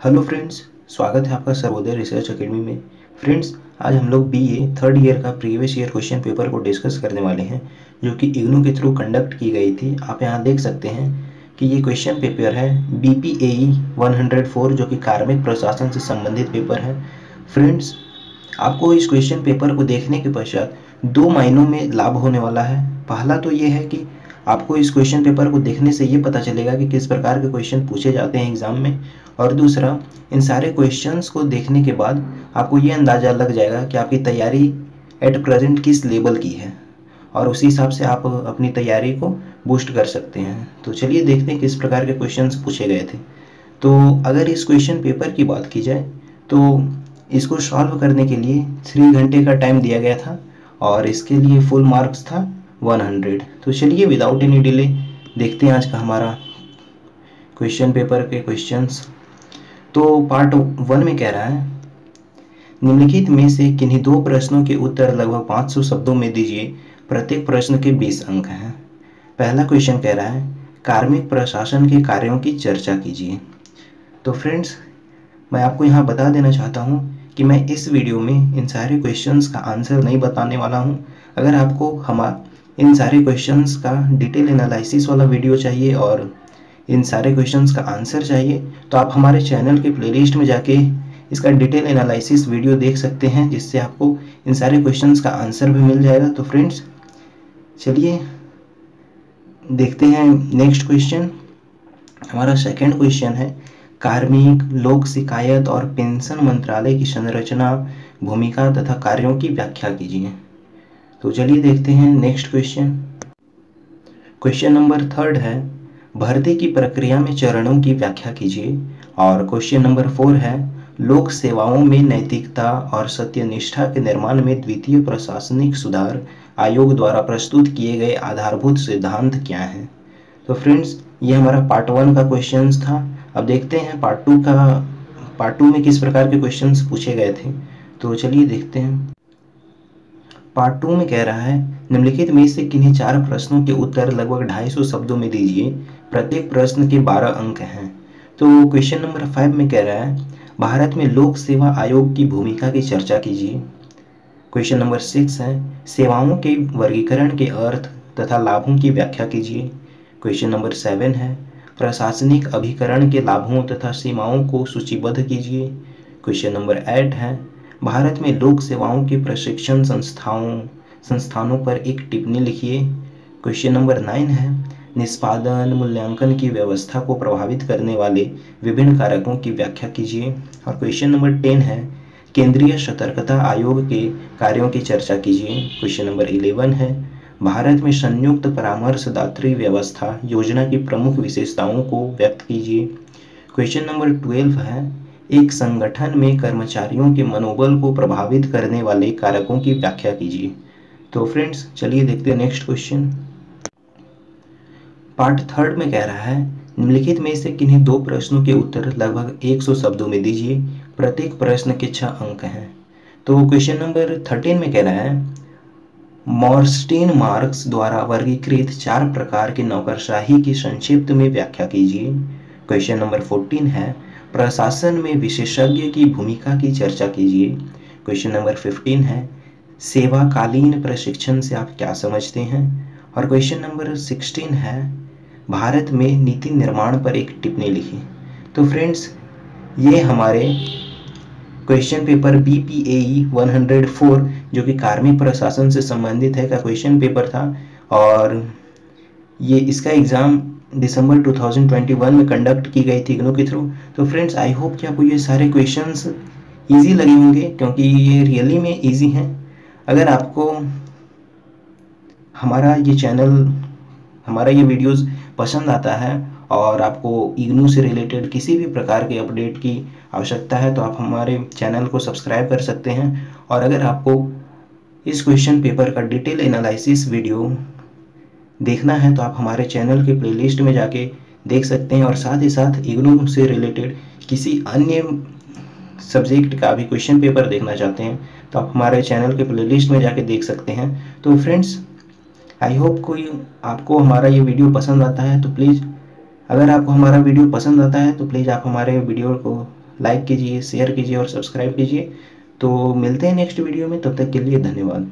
Hello friends स्वागत है आपका सर्वोदय रिसर्च एकेडमी में। फ्रेंड्स आज हम लोग बी ए थर्ड ईयर का प्रीवियस ईयर क्वेश्चन पेपर को डिस्कस करने वाले हैं, जो कि इग्नू के थ्रू कंडक्ट की गई थी। आप यहाँ देख सकते हैं कि ये क्वेश्चन पेपर है B P A E one hundred four जो कि कार्मिक प्रशासन से संबंधित पेपर है। फ्रेंड्स आपको इस क्वेश्चन पेपर को देखने के पश्चात दो मायनों में लाभ होने वाला है। पहला तो ये है कि आपको इस क्वेश्चन पेपर को देखने से ये पता चलेगा कि किस प्रकार के क्वेश्चन पूछे जाते हैं एग्ज़ाम में। और दूसरा, इन सारे क्वेश्चंस को देखने के बाद आपको ये अंदाज़ा लग जाएगा कि आपकी तैयारी एट प्रेजेंट किस लेवल की है। और उसी हिसाब से आप अपनी तैयारी को बूस्ट कर सकते हैं। तो चलिए देखते हैं किस प्रकार के क्वेश्चंस पूछे गए थे। तो अगर इस क्वेश्चन पेपर की बात की जाए तो इसको सॉल्व करने के लिए थ्री घंटे का टाइम दिया गया था। और इसके लिए फुल मार्क्स था। 100 तो चलिए विदाउट एनी डिले देखते हैं आज का हमारा क्वेश्चन पेपर के क्वेश्चंस तो पार्ट वन में कह रहा है, निम्नलिखित में से किन्हीं दो प्रश्नों के उत्तर लगभग 500 शब्दों में दीजिए। प्रत्येक प्रश्न के 20 अंक हैं। पहला क्वेश्चन कह रहा है, कार्मिक प्रशासन के कार्यों की चर्चा कीजिए। तो फ्रेंड्स मैं आपको यहाँ बता देना चाहता हूँ कि मैं इस वीडियो में इन सारे क्वेश्चंस का आंसर नहीं बताने वाला हूँ। अगर आपको हम इन सारे क्वेश्चंस का डिटेल एनालिसिस वाला वीडियो चाहिए और इन सारे क्वेश्चंस का आंसर चाहिए। तो आप हमारे चैनल के प्लेलिस्ट में जाके इसका डिटेल एनालिसिस वीडियो देख सकते हैं, जिससे आपको इन सारे क्वेश्चंस का आंसर भी मिल जाएगा। तो फ्रेंड्स चलिए देखते हैं नेक्स्ट क्वेश्चन हमारा सेकंड क्वेश्चन है, कार्मिक, लोक शिकायत और पेंशन मंत्रालय की संरचना, भूमिका तथा कार्यों की व्याख्या कीजिए। तो चलिए देखते हैं next question question number third है, भर्ती की प्रक्रिया में चरणों की व्याख्या कीजिए. और क्वेश्चन नंबर फोर है, लोक सेवाओं में नैतिकता और सत्यनिष्ठा के निर्माण में द्वितीय प्रशासनिक सुधार आयोग द्वारा प्रस्तुत किए गए आधारभूत सिद्धांत क्या हैं? तो फ्रेंड्स ये हमारा पार्ट वन का क्वेश्चन था. अब देखते हैं पार्ट टू का पार्ट टू में किस प्रकार के क्वेश्चंस पूछे गए थे. तो चलिए देखते हैं. पार्ट टू में कह रहा है, निम्नलिखित में से किन्हीं चार प्रश्नों के उत्तर लगभग 250 शब्दों में दीजिए। प्रत्येक प्रश्न के 12 अंक हैं। तो क्वेश्चन नंबर फाइव में कह रहा है, भारत में लोक सेवा आयोग की भूमिका की चर्चा कीजिए। क्वेश्चन नंबर सिक्स है, सेवाओं के वर्गीकरण के अर्थ तथा लाभों की व्याख्या कीजिए। क्वेश्चन नंबर सेवन है, प्रशासनिक अभिकरण के लाभों तथा सीमाओं को सूचीबद्ध कीजिए। क्वेश्चन नंबर एट है भारत में लोक सेवाओं के प्रशिक्षण संस्थाओं, संस्थानों पर एक टिप्पणी लिखिए। क्वेश्चन नंबर नाइन है, निष्पादन मूल्यांकन की व्यवस्था को प्रभावित करने वाले विभिन्न कारकों की व्याख्या कीजिए। और क्वेश्चन नंबर टेन है, केंद्रीय सतर्कता आयोग के कार्यों की चर्चा कीजिए। क्वेश्चन नंबर इलेवन है, भारत में संयुक्त परामर्शदात्री व्यवस्था योजना की प्रमुख विशेषताओं को व्यक्त कीजिए। क्वेश्चन नंबर ट्वेल्व है एक संगठन में कर्मचारियों के मनोबल को प्रभावित करने वाले कारकों की व्याख्या कीजिए। तो फ्रेंड्स, चलिए देखते हैं नेक्स्ट क्वेश्चन। पार्ट थर्ड में कह रहा है, निम्नलिखित में से किन्हीं दो प्रश्नों के उत्तर लगभग 100 शब्दों में दीजिए। प्रत्येक प्रश्न के छह अंक हैं। तो क्वेश्चन नंबर थर्टीन में कह रहा है, मॉर्स्टीन मार्क्स द्वारा वर्गीकृत चार प्रकार के नौकरशाही की संक्षिप्त में व्याख्या कीजिए। क्वेश्चन नंबर फोर्टीन है प्रशासन में विशेषज्ञ की भूमिका की चर्चा कीजिए। क्वेश्चन नंबर फिफ्टीन है, सेवाकालीन प्रशिक्षण से आप क्या समझते हैं? और क्वेश्चन नंबर सिक्सटीन है, भारत में नीति निर्माण पर एक टिप्पणी लिखी। तो फ्रेंड्स, ये हमारे question paper B P A one hundred four, जो कि कार्मिक प्रशासन से संबंधित है का क्वेश्चन पेपर था, और ये इसका एग्ज़ाम दिसंबर 2021 में कंडक्ट की गई थी इग्नो के थ्रू तो फ्रेंड्स आई होप कि आपको ये सारे क्वेश्चंस इजी लगे होंगे, क्योंकि ये रियली में इजी हैं। अगर आपको हमारा ये चैनल हमारा ये वीडियोस पसंद आता है और आपको इग्नू से रिलेटेड किसी भी प्रकार के अपडेट की आवश्यकता है तो आप हमारे चैनल को सब्सक्राइब कर सकते हैं। और अगर आपको इस क्वेश्चन पेपर का डिटेल एनालिसिस वीडियो देखना है तो आप हमारे चैनल के प्लेलिस्ट में जाके देख सकते हैं और साथ ही साथ इग्नू से रिलेटेड किसी अन्य सब्जेक्ट का भी क्वेश्चन पेपर देखना चाहते हैं तो आप हमारे चैनल के प्लेलिस्ट में जाके देख सकते हैं। तो फ्रेंड्स आई होप कोई आपको हमारा ये वीडियो पसंद आता है तो प्लीज़ अगर आपको हमारा वीडियो पसंद आता है तो प्लीज़ आप हमारे वीडियो को लाइक कीजिए शेयर कीजिए और सब्सक्राइब कीजिए। तो मिलते हैं नेक्स्ट वीडियो में, तब तक के लिए धन्यवाद।